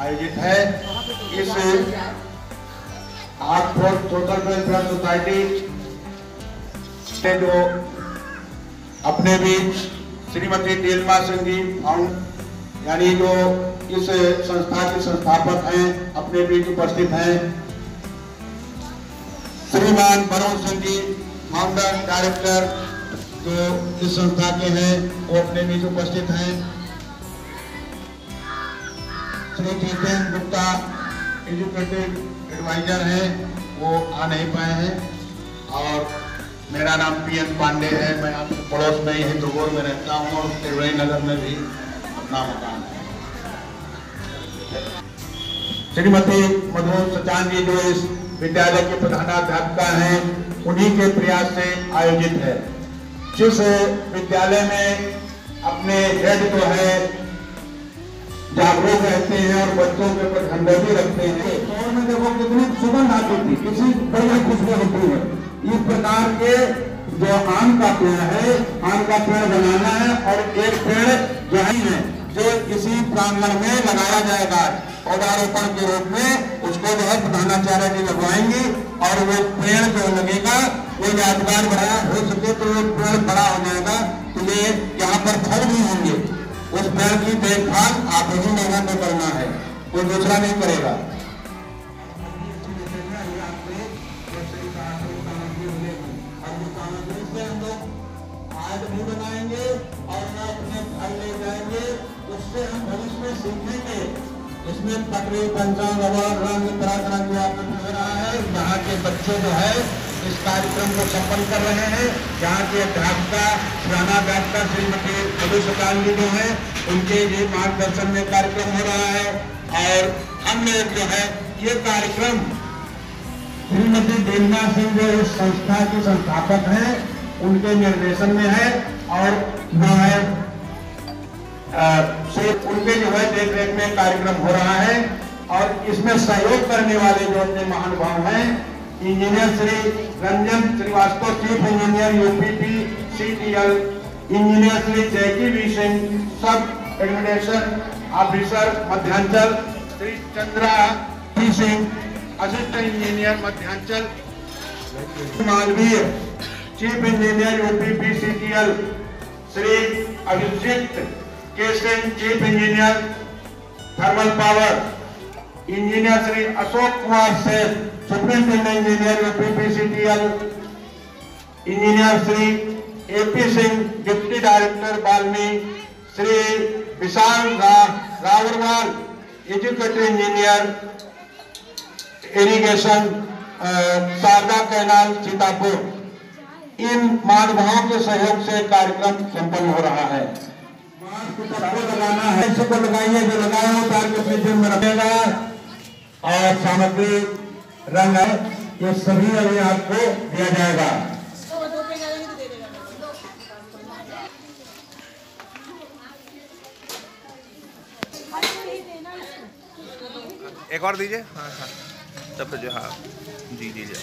आयोजित है इस आर्टफोर्ड सोशल वेलफेयर सोसाइटी जो अपने बीच श्रीमती दिलमा सिंह जी फाउंड यानी जो इस संस्था के संस्थापक हैं, अपने बीच उपस्थित हैं। श्रीमान वरुण सिंह जी फाउंडर डायरेक्टर जो इस संस्था के हैं, वो अपने बीच उपस्थित हैं। श्री जितेंद्र गुप्ता एजुकेटेड एडवाइजर हैं, वो आ नहीं पाए हैं। और मेरा नाम पी एन पांडे है, मैं आपके पड़ोस में ही दुर्गोर में रहता हूँ और तिरवई नगर में भी अपना मकान है। श्रीमती मधु सचान जी, जो इस विद्यालय के प्रधानाध्यापिका हैं, उन्हीं के प्रयास से आयोजित है। जिस विद्यालय में अपने हेड जो है, जागरूक रहते हैं और बच्चों के ऊपर हमदर्दी रखते हैं। और देखो कितनी सुगंध आती थी, किसी बढ़िया खुशबू होती है। इस प्रकार के जो आम का पेड़ है, आम का पेड़ बनाना है और एक पेड़ जो है, जो किसी प्रांगण में लगाया जाएगा। पौधारोपण के रूप में उसको है प्रधानाचार्य जी लगवाएँगे और वो पेड़ जो लगेगा, वो यादगार बड़ा हो सके तो वो पेड़ बड़ा हो जाएगा। तो ये यहाँ पर फल भी होंगे। उस पेड़ की देखभाल आप ही लोगों में करना है, कोई दूसरा नहीं करेगा। पटरी पंचांग रबर रंग तरह की आपको मिल रहा है। यहाँ के बच्चे जो है, इस कार्यक्रम को सफल कर रहे हैं। यहाँ के अध्यापिका पुराना अध्यापिका श्रीमती मधुसकाल जी जो है, उनके ये मार्गदर्शन में कार्यक्रम हो रहा है। और हमने जो है, ये कार्यक्रम श्रीमती देवना सिंह जो इस संस्था के संस्थापक हैं, उनके निर्देशन में है। और जो है उनके जो है देख रेख में कार्यक्रम हो रहा है। और इसमें सहयोग करने वाले जो अपने महानुभाव हैं, engineer Shri Ranjan Srivastava chief engineer UPP CTL engineer Shri Jayki V Singh, sub administration officer Madhyanchal, Shri Chandra P Singh assistant engineer Madhyanchal. Malviya chief engineer UPP CTL Shri Abhijit K Singh chief engineer thermal power engineer Shri Ashok Kumar Seth superintendent engineer UPPCTL engineer Shri AP Singh deputy director WALMI Shri Vishal Ravarwal executive engineer irrigation Sharda canal Sitapur इन महानुभावों के सहयोग से कार्यक्रम संपन्न हो रहा है। लगाना है लगाइए, जो लगाए हो तार के में रखेगा। और सामग्री रंग है, ये सभी अभी आपको दिया जाएगा। एक और दीजिए? हाँ हाँ। तब तो जो हाँ। जी जी जी।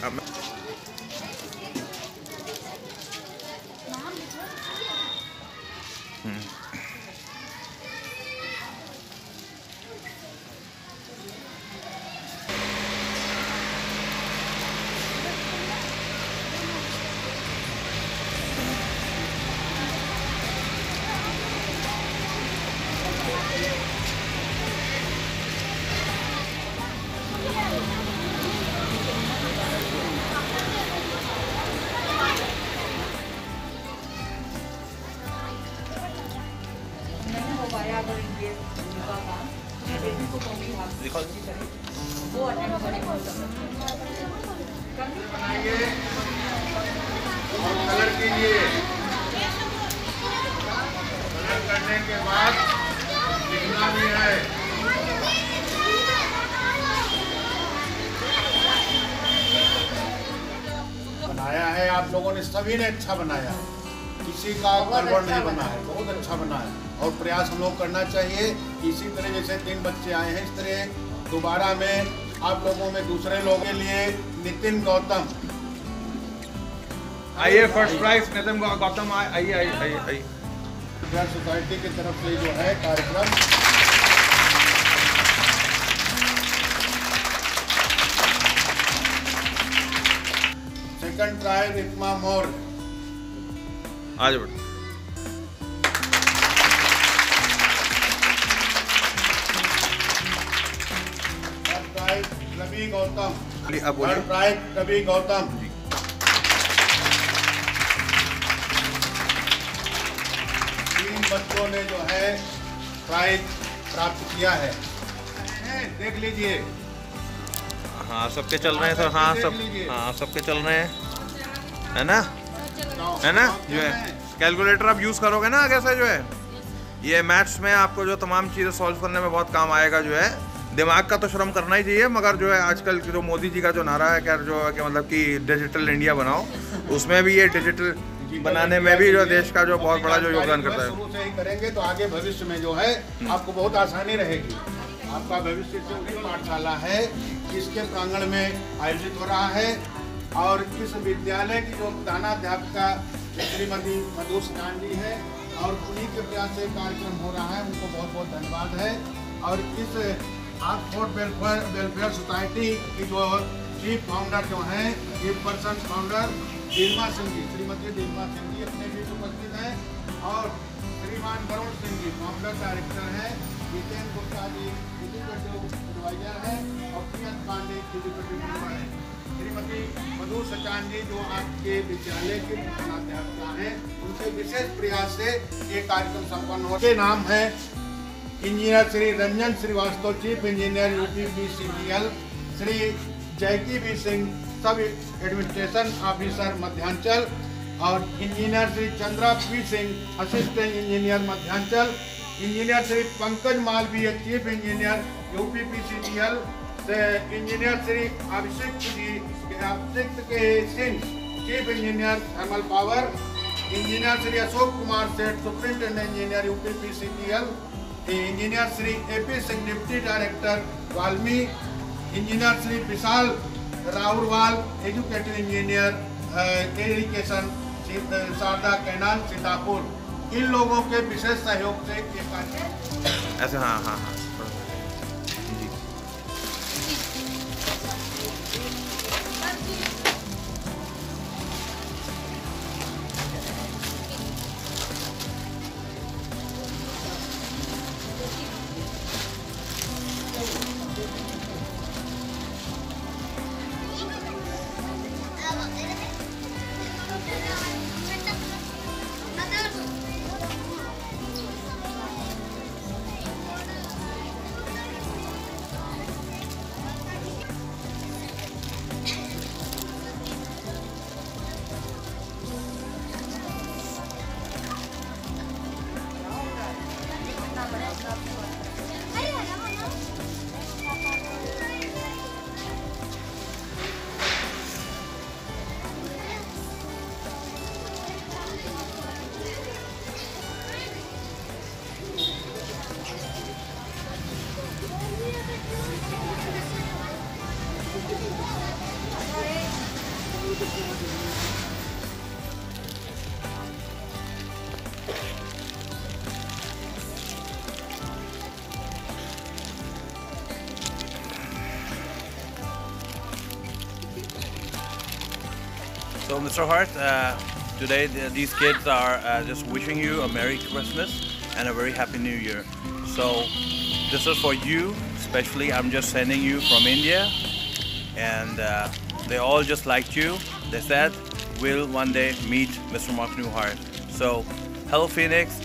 अटेंड करेंगे करनी बनाइए और कलर कीजिए कलर करने के बाद लिखना भी है बनाया है आप लोगों ने सभी ने अच्छा बनाया है। किसी का गड़बड़ नहीं बना है बहुत अच्छा बना है। और प्रयास हम लोग करना चाहिए इसी तरह जैसे तीन बच्चे आए हैं इस तरह दोबारा में आप लोगों में दूसरे लोगों के लिए नितिन गौतम। आइए फ़र्स्ट प्राइज नितिन गौतम आइए आइए आइए आइए। सोसाइटी की तरफ़ से जो है कार्यक्रम। सेकंड प्राइज इतमा मोर आज बेटा रवि गौतम। प्राइज रवि गौतम। तीन बच्चों ने जो है प्राइज प्राप्त किया है। देख लीजिए। हाँ सबके चल रहे हैं तो हाँ सब हाँ सबके चल रहे हैं। है ना? है ना? जो है। कैलकुलेटर आप यूज़ करोगे ना आगे से जो है। ये मैथ्स में आपको जो तमाम चीज़ें सॉल्व करने में बहुत काम आएगा जो है। दिमाग का तो श्रम करना ही चाहिए मगर जो है आजकल की जो मोदी जी का जो नारा है खैर जो है कि मतलब कि डिजिटल इंडिया बनाओ उसमें भी ये डिजिटल बनाने में भी जो देश का जो बहुत बड़ा जो योगदान करता है। शुरू से ही करेंगे तो आगे भविष्य में जो है आपको बहुत आसानी रहेगी। आपका भविष्य से पाठशाला है इसके प्रांगण में आयोजित हो रहा है और इस विद्यालय की जो प्रधानाध्यापिका श्रीमती मधु जी है और उन्हीं के प्रयास से कार्यक्रम हो रहा है उनको बहुत बहुत धन्यवाद है। और इस आर्टफोर्ड वेलफेयर वेलफेयर सोसाइटी की जो चीफ फाउंडर जो हैं chief person founder Dilma Singh ji, Shrimati Dilma Singh ji अपने बीच उपस्थित हैं और श्रीमान वरुण सिंह जी फाउंडर डायरेक्टर हैं, जितेंद्र गुप्ता जी एग्जीक्यूटिव एडवाइजर हैं और प्रियंक पांडे एग्जीक्यूटिव मेंबर हैं। श्रीमती मधु सचान जी जो आपके विद्यालय के प्रधानाध्यापिका हैं उनके विशेष प्रयास से ये कार्यक्रम संपन्न हो नाम है engineer Shri Ranjan Srivastava chief engineer UP Shri Jayki B Singh, sub administration officer Madhyanchal, और engineer Shri Chandra P Singh assistant engineer Madhyanchal engineer Shri Pankaj Malviya chief engineer UP P से engineer Shri Abhishek ji, Abhishek K Singh chief engineer thermal power engineer Shri Ashok Kumar Seth superintendent engineer UP P engineer Shri A P Singh deputy director WALMI engineer Shri Vishal Rahulwal executive engineer education Sharda canal Sitapur इन लोगों के विशेष सहयोग से ऐसे हाँ हाँ हाँ। So, Mr. Hart, uh, today th- these kids are uh, just wishing you a Merry Christmas and a very Happy New Year. So, this is for you, especially. I'm just sending you from India, and uh, they all just liked you. They said, "We'll one day meet Mr. Mark Newhart." So, hello, Phoenix,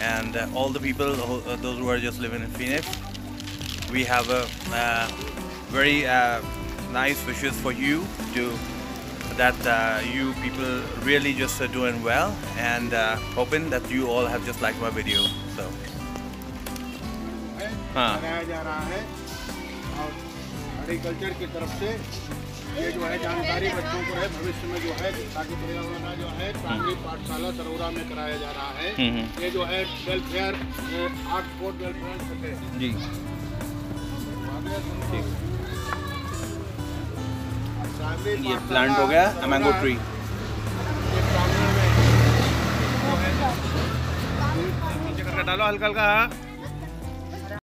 and uh, all the people, uh, those who are just living in Phoenix. We have a uh, very nice wishes for you to that uh, you people really just are doing well and uh, hoping that you all have just liked my video so. है। हाँ। बनाया जा रहा है और agriculture की तरफ़ से ये जो है जानकारी बच्चों को है भविष्य में जो है ताकि पर्यावरण का जो है प्राइमरी पाठशाला सरोरा में कराया जा रहा है। हम्म, हम्म। ये जो है वेलफेयर आर्ट स्पोर्ट वेलफेयर है। जी। प्राइमरी ये प्लांट हो गया मैंगो ट्री डालो हल्का हल्का